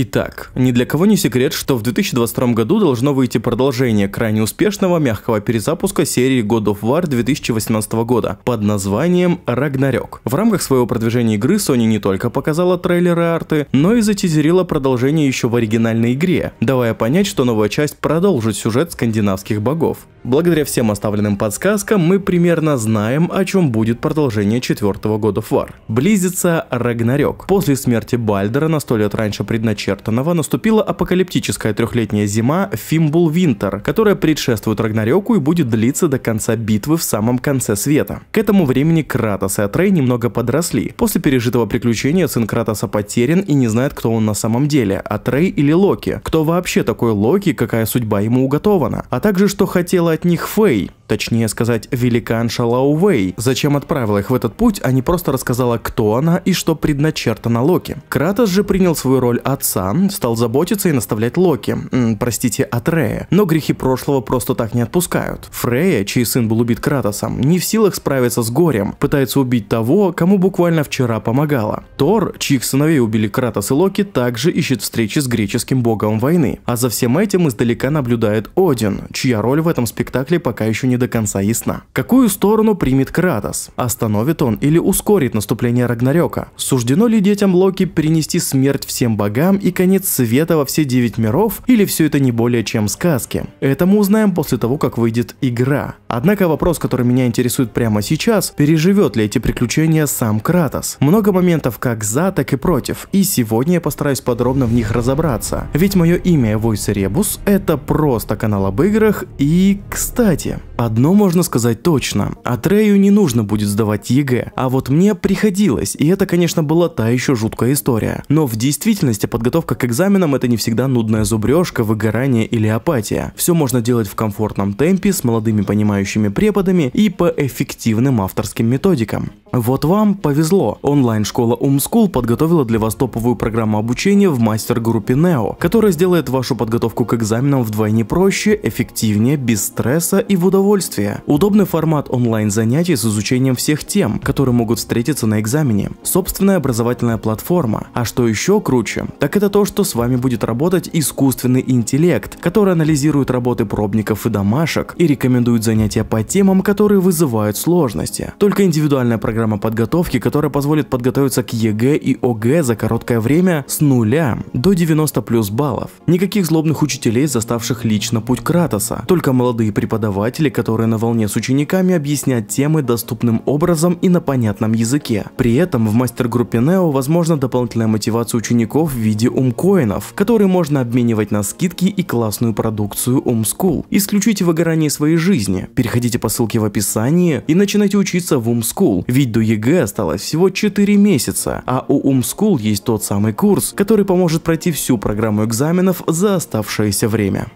Итак, ни для кого не секрет, что в 2022 году должно выйти продолжение крайне успешного мягкого перезапуска серии God of War 2018 года под названием Рагнарёк. В рамках своего продвижения игры Sony не только показала трейлеры арты, но и затизерила продолжение еще в оригинальной игре, давая понять, что новая часть продолжит сюжет скандинавских богов. Благодаря всем оставленным подсказкам мы примерно знаем, о чем будет продолжение четвертого God of War. Близится Рагнарёк. После смерти Бальдера на сто лет раньше предначертанного наступила апокалиптическая трехлетняя зима Фимбул Винтер, которая предшествует Рагнарёку и будет длиться до конца битвы в самом конце света. К этому времени Кратос и Атрей немного подросли. После пережитого приключения сын Кратоса потерян и не знает, кто он на самом деле, Атрей или Локи. Кто вообще такой Локи, какая судьба ему уготована, а также что хотела от них Фэй, точнее сказать, великанша Лаувей. Зачем отправила их в этот путь, а не просто рассказала, кто она и что предначертано Локи. Кратос же принял свою роль отца, стал заботиться и наставлять Локи, простите, Атрея. Но грехи прошлого просто так не отпускают. Фрея, чей сын был убит Кратосом, не в силах справиться с горем, пытается убить того, кому буквально вчера помогала. Тор, чьих сыновей убили Кратос и Локи, также ищет встречи с греческим богом войны. А за всем этим издалека наблюдает Один, чья роль в этом спектакле пока еще не до конца ясна. Какую сторону примет Кратос? Остановит он или ускорит наступление Рагнарёка? Суждено ли детям Локи перенести смерть всем богам и конец света во все девять миров, или все это не более чем сказки? Это мы узнаем после того, как выйдет игра. Однако вопрос, который меня интересует прямо сейчас, переживет ли эти приключения сам Кратос? Много моментов как за, так и против, и сегодня я постараюсь подробно в них разобраться. Ведь мое имя Voice Rebus это просто канал об играх и, кстати, одно можно сказать точно. Атрею не нужно будет сдавать ЕГЭ, а вот мне приходилось, и это, конечно, была та еще жуткая история. Но в действительности подготовка к экзаменам это не всегда нудная зубрежка, выгорание или апатия. Все можно делать в комфортном темпе, с молодыми понимающими преподами и по эффективным авторским методикам. Вот вам повезло. Онлайн-школа Umschool подготовила для вас топовую программу обучения в мастер-группе NEO, которая сделает вашу подготовку к экзаменам вдвойне проще, эффективнее, без стресса и в удовольствие. Удобный формат онлайн-занятий с изучением всех тем, которые могут встретиться на экзамене. Собственная образовательная платформа. А что еще круче, так это то, что с вами будет работать искусственный интеллект, который анализирует работы пробников и домашек и рекомендует занятия по темам, которые вызывают сложности. Только индивидуальная программа подготовки, которая позволит подготовиться к ЕГЭ и ОГЭ за короткое время с нуля до 90 плюс баллов. Никаких злобных учителей, заставших лично путь Кратоса, только молодые преподаватели, которые на волне с учениками объяснят темы доступным образом и на понятном языке. При этом в мастер-группе NEO возможна дополнительная мотивация учеников в виде умкоинов, которые можно обменивать на скидки и классную продукцию Umschool. Исключите выгорание своей жизни, переходите по ссылке в описании и начинайте учиться в Umschool, ведь до ЕГЭ осталось всего 4 месяца, а у Umschool есть тот самый курс, который поможет пройти всю программу экзаменов за оставшееся время.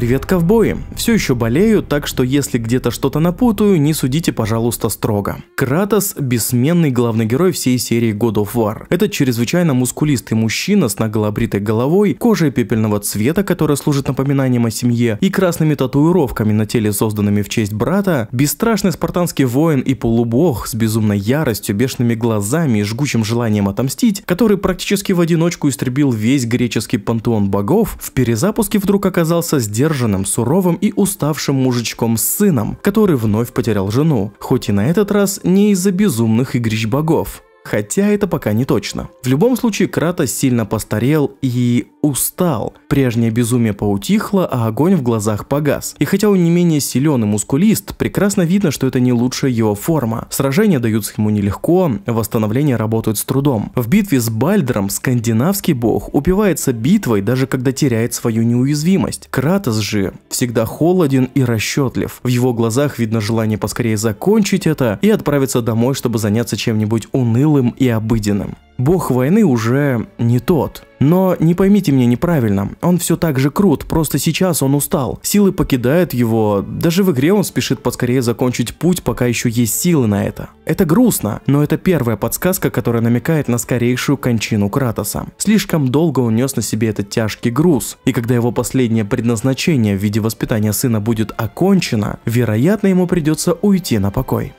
Привет, ковбои! Все еще болею, так что если где-то что-то напутаю, не судите, пожалуйста, строго. Кратос – бессменный главный герой всей серии God of War. Это чрезвычайно мускулистый мужчина с наголобритой головой, кожей пепельного цвета, которая служит напоминанием о семье, и красными татуировками на теле, созданными в честь брата, бесстрашный спартанский воин и полубог с безумной яростью, бешеными глазами и жгучим желанием отомстить, который практически в одиночку истребил весь греческий пантеон богов, в перезапуске вдруг оказался сделан сдержанным, суровым и уставшим мужичком с сыном, который вновь потерял жену, хоть и на этот раз не из-за безумных игрищ богов. Хотя это пока не точно. В любом случае Кратос сильно постарел и устал. Прежнее безумие поутихло, а огонь в глазах погас. И хотя он не менее силен и мускулист, прекрасно видно, что это не лучшая его форма. Сражения даются ему нелегко, восстановление работает с трудом. В битве с Бальдером скандинавский бог упивается битвой, даже когда теряет свою неуязвимость. Кратос же всегда холоден и расчетлив. В его глазах видно желание поскорее закончить это и отправиться домой, чтобы заняться чем-нибудь унылым унылым и обыденным. Бог войны уже не тот. Но не поймите меня неправильно, он все так же крут, просто сейчас он устал. Силы покидают его, даже в игре он спешит поскорее закончить путь, пока еще есть силы на это. Это грустно, но это первая подсказка, которая намекает на скорейшую кончину Кратоса. Слишком долго он нес на себе этот тяжкий груз, и когда его последнее предназначение в виде воспитания сына будет окончено, вероятно ему придется уйти на покой.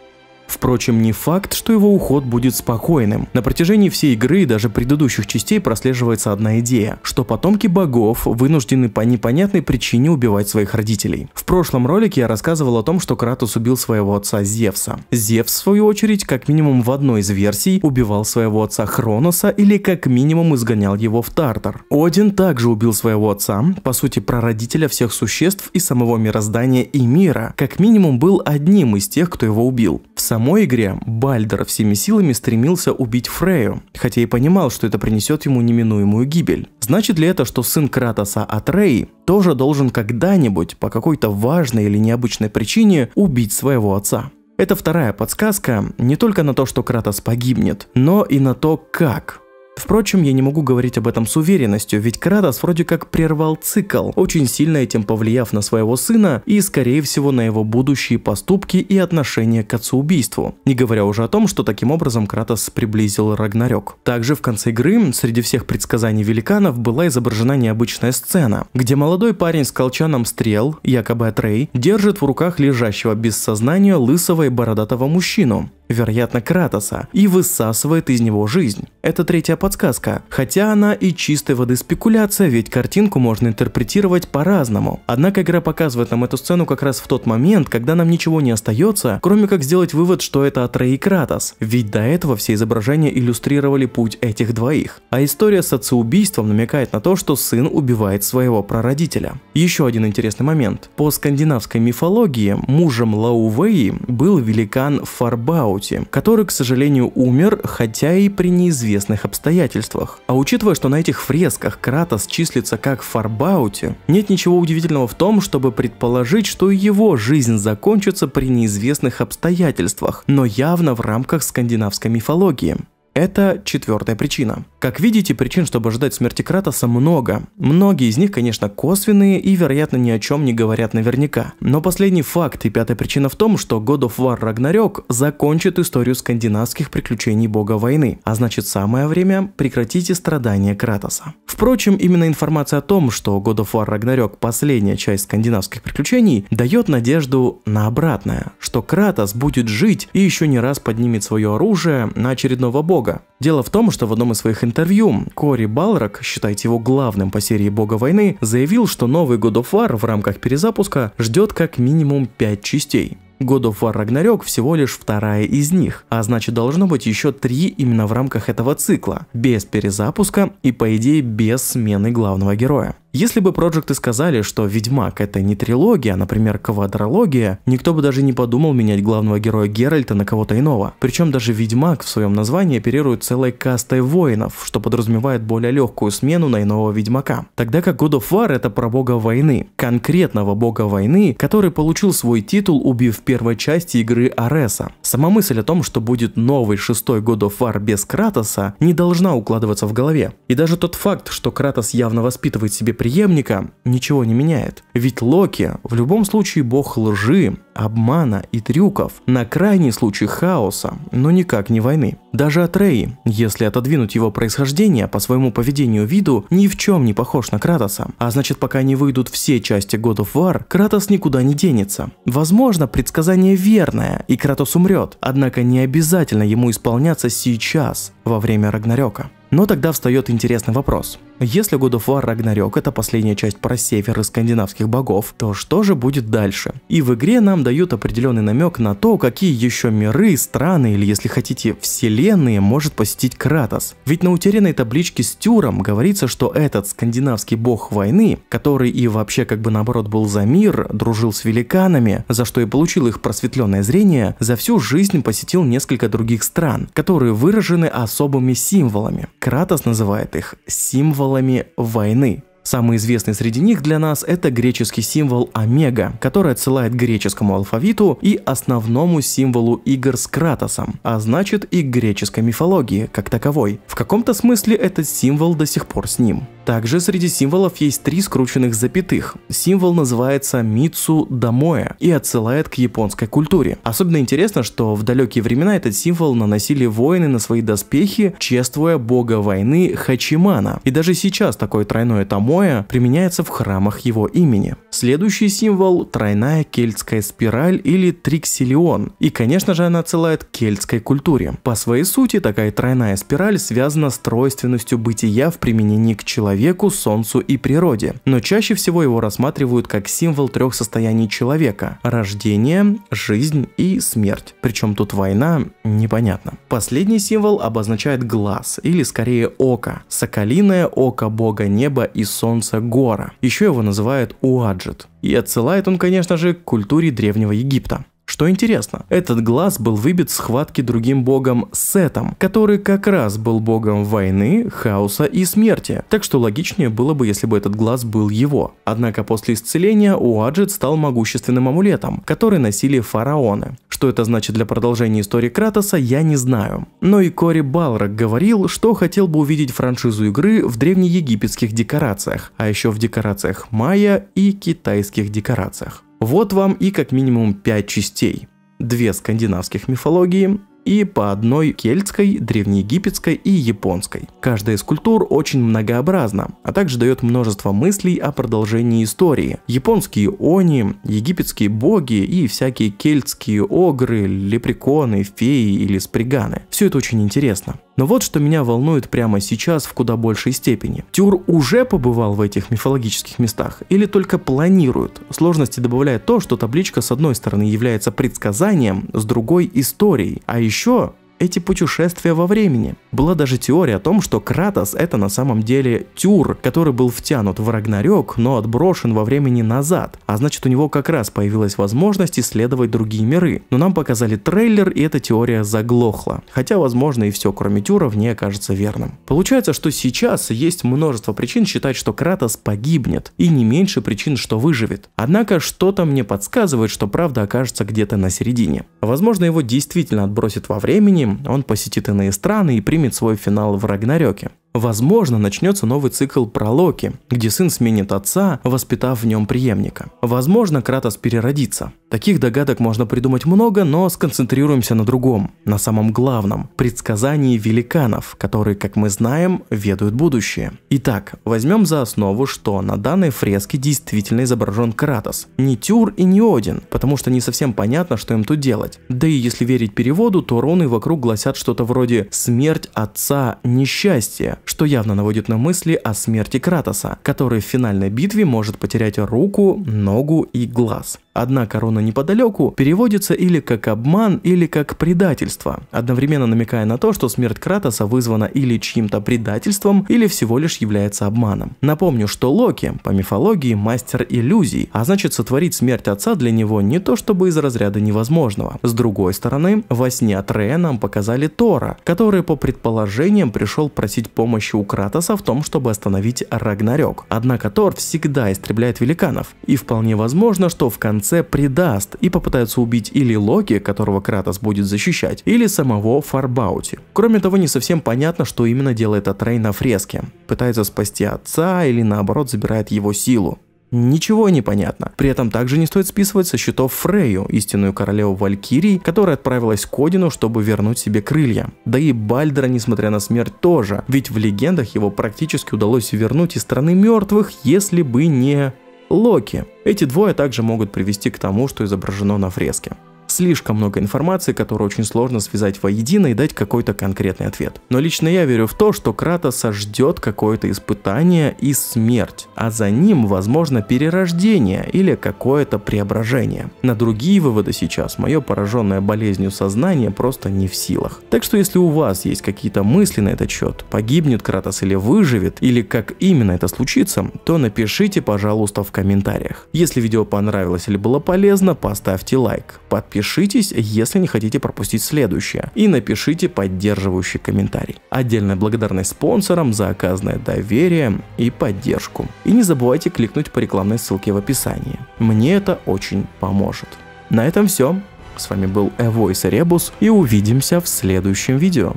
Впрочем, не факт, что его уход будет спокойным. На протяжении всей игры и даже предыдущих частей прослеживается одна идея, что потомки богов вынуждены по непонятной причине убивать своих родителей. В прошлом ролике я рассказывал о том, что Кратос убил своего отца Зевса. Зевс, в свою очередь, как минимум в одной из версий, убивал своего отца Хроноса или как минимум изгонял его в Тартар. Один также убил своего отца, по сути прародителя всех существ и самого мироздания и мира, как минимум был одним из тех, кто его убил. В самом самой игре Бальдер всеми силами стремился убить Фрею, хотя и понимал, что это принесет ему неминуемую гибель. Значит ли это, что сын Кратоса Атрей тоже должен когда-нибудь по какой-то важной или необычной причине убить своего отца? Это вторая подсказка не только на то, что Кратос погибнет, но и на то, как. Впрочем, я не могу говорить об этом с уверенностью, ведь Кратос вроде как прервал цикл, очень сильно этим повлияв на своего сына и, скорее всего, на его будущие поступки и отношение к отцеубийству. Не говоря уже о том, что таким образом Кратос приблизил Рагнарёк. Также в конце игры, среди всех предсказаний великанов, была изображена необычная сцена, где молодой парень с колчаном стрел, якобы Атрей, держит в руках лежащего без сознания лысого и бородатого мужчину вероятно Кратоса, и высасывает из него жизнь. Это третья подсказка, хотя она и чистой воды спекуляция, ведь картинку можно интерпретировать по-разному. Однако игра показывает нам эту сцену как раз в тот момент, когда нам ничего не остается, кроме как сделать вывод, что это Атрей и Кратос, ведь до этого все изображения иллюстрировали путь этих двоих. А история с отцеубийством намекает на то, что сын убивает своего прародителя. Еще один интересный момент. По скандинавской мифологии мужем Лаувеи был великан Фарбаут, Фарбаути, который, к сожалению, умер, хотя и при неизвестных обстоятельствах. А учитывая, что на этих фресках Кратос числится как Фарбаути, нет ничего удивительного в том, чтобы предположить, что его жизнь закончится при неизвестных обстоятельствах, но явно в рамках скандинавской мифологии. Это четвертая причина. Как видите, причин, чтобы ожидать смерти Кратоса много. Многие из них, конечно, косвенные и, вероятно, ни о чем не говорят наверняка. Но последний факт и пятая причина в том, что God of War Ragnarok закончит историю скандинавских приключений бога войны, а значит самое время прекратите страдания Кратоса. Впрочем, именно информация о том, что God of War Ragnarok последняя часть скандинавских приключений, дает надежду на обратное, что Кратос будет жить и еще не раз поднимет свое оружие на очередного бога бога. Дело в том, что в одном из своих интервью Кори Балрак, считайте его главным по серии бога войны, заявил, что новый God of War в рамках перезапуска ждет как минимум 5 частей. God of War Ragnarok всего лишь вторая из них, а значит должно быть еще три именно в рамках этого цикла, без перезапуска и по идее без смены главного героя. Если бы проекты сказали, что Ведьмак это не трилогия, а, например, квадрология, никто бы даже не подумал менять главного героя Геральта на кого-то иного. Причем даже Ведьмак в своем названии оперирует целой кастой воинов, что подразумевает более легкую смену на иного Ведьмака. Тогда как God of War это про бога войны, конкретного бога войны, который получил свой титул, убив первой части игры Ареса. Сама мысль о том, что будет новый шестой God of War без Кратоса, не должна укладываться в голове. И даже тот факт, что Кратос явно воспитывает себе преемника, ничего не меняет. Ведь Локи в любом случае бог лжи, обмана и трюков, на крайний случай хаоса, но никак не войны. Даже Атрей, если отодвинуть его происхождение по своему поведению виду, ни в чем не похож на Кратоса. А значит, пока не выйдут все части God of War, Кратос никуда не денется. Возможно, предсказание верное, и Кратос умрет, однако не обязательно ему исполняться сейчас, во время Рагнарёка. Но тогда встает интересный вопрос. Если God of War Ragnarok это последняя часть про север и скандинавских богов, то что же будет дальше? И в игре нам дают определенный намек на то, какие еще миры, страны или, если хотите, вселенные может посетить Кратос. Ведь на утерянной табличке с Тюром говорится, что этот скандинавский бог войны, который и вообще как бы наоборот был за мир, дружил с великанами, за что и получил их просветленное зрение, за всю жизнь посетил несколько других стран, которые выражены особыми символами. Кратос называет их символами войны. Самый известный среди них для нас это греческий символ омега, который отсылает к греческому алфавиту и основному символу игр с Кратосом, а значит и к греческой мифологии как таковой. В каком-то смысле этот символ до сих пор с ним. Также среди символов есть три скрученных запятых. Символ называется Мицу Дамоя и отсылает к японской культуре. Особенно интересно, что в далекие времена этот символ наносили воины на свои доспехи, чествуя бога войны Хачимана. И даже сейчас такое тройное Тамоя применяется в храмах его имени. Следующий символ – тройная кельтская спираль или триксилион. И, конечно же, она отсылает к кельтской культуре. По своей сути, такая тройная спираль связана с тройственностью бытия в применении к человеку, солнцу и природе, но чаще всего его рассматривают как символ трех состояний человека – рождение, жизнь и смерть. Причем тут война – непонятно. Последний символ обозначает глаз, или скорее око, соколиное око бога неба и солнца Гора. Еще его называют Уаджет. И отсылает он, конечно же, к культуре Древнего Египта. Что интересно, этот глаз был выбит в схватке другим богом Сетом, который как раз был богом войны, хаоса и смерти, так что логичнее было бы, если бы этот глаз был его. Однако после исцеления Уаджет стал могущественным амулетом, который носили фараоны. Что это значит для продолжения истории Кратоса, я не знаю. Но и Кори Балрак говорил, что хотел бы увидеть франшизу игры в древнеегипетских декорациях, а еще в декорациях майя и китайских декорациях. Вот вам и как минимум 5 частей. Две скандинавских мифологии, и по одной кельтской, древнеегипетской и японской. Каждая из культур очень многообразна, а также дает множество мыслей о продолжении истории. Японские они, египетские боги и всякие кельтские огры, лепреконы, феи или сприганы. Все это очень интересно. Но вот что меня волнует прямо сейчас в куда большей степени. Тюр уже побывал в этих мифологических местах или только планирует? Сложности добавляет то, что табличка с одной стороны является предсказанием, с другой историей, а еще эти путешествия во времени. Была даже теория о том, что Кратос это на самом деле Тюр, который был втянут в Рагнарёк, но отброшен во времени назад. А значит у него как раз появилась возможность исследовать другие миры. Но нам показали трейлер и эта теория заглохла. Хотя возможно и все кроме Тюра в ней окажется верным. Получается, что сейчас есть множество причин считать, что Кратос погибнет и не меньше причин, что выживет. Однако что-то мне подсказывает, что правда окажется где-то на середине. Возможно его действительно отбросит во времени, он посетит иные страны и примет свой финал в Рагнарёке. Возможно, начнется новый цикл про Локи, где сын сменит отца, воспитав в нем преемника. Возможно, Кратос переродится. Таких догадок можно придумать много, но сконцентрируемся на другом, на самом главном – предсказании великанов, которые, как мы знаем, ведают будущее. Итак, возьмем за основу, что на данной фреске действительно изображен Кратос. Не Тюр и не Один, потому что не совсем понятно, что им тут делать. Да и если верить переводу, то руны вокруг гласят что-то вроде «смерть отца – несчастье», что явно наводит на мысли о смерти Кратоса, который в финальной битве может потерять руку, ногу и глаз. Одна корона неподалеку переводится или как обман, или как предательство, одновременно намекая на то, что смерть Кратоса вызвана или чьим-то предательством, или всего лишь является обманом. Напомню, что Локи, по мифологии, мастер иллюзий, а значит сотворить смерть отца для него не то чтобы из разряда невозможного. С другой стороны, во сне Атрея нам показали Тора, который по предположениям пришел просить помощи у Кратоса в том, чтобы остановить Рагнарёк. Однако Тор всегда истребляет великанов, и вполне возможно, что в конце конце предаст и попытается убить или Локи, которого Кратос будет защищать, или самого Фарбаути. Кроме того, не совсем понятно, что именно делает Атрей на фреске. Пытается спасти отца или наоборот забирает его силу. Ничего не понятно. При этом также не стоит списывать со счетов Фрейю, истинную королеву Валькирии, которая отправилась к Одину, чтобы вернуть себе крылья. Да и Бальдера, несмотря на смерть, тоже. Ведь в легендах его практически удалось вернуть из страны мертвых, если бы не Локи. Эти двое также могут привести к тому, что изображено на фреске. Слишком много информации, которую очень сложно связать воедино и дать какой-то конкретный ответ. Но лично я верю в то, что Кратоса ждет какое-то испытание и смерть, а за ним, возможно, перерождение или какое-то преображение. На другие выводы сейчас мое пораженное болезнью сознание просто не в силах. Так что если у вас есть какие-то мысли на этот счет, погибнет Кратос или выживет, или как именно это случится, то напишите, пожалуйста, в комментариях. Если видео понравилось или было полезно, поставьте лайк, подпишитесь Подпишитесь, если не хотите пропустить следующее, и напишите поддерживающий комментарий. Отдельная благодарность спонсорам за оказанное доверие и поддержку. И не забывайте кликнуть по рекламной ссылке в описании. Мне это очень поможет. На этом все. С вами был Эвойс Ребус и увидимся в следующем видео.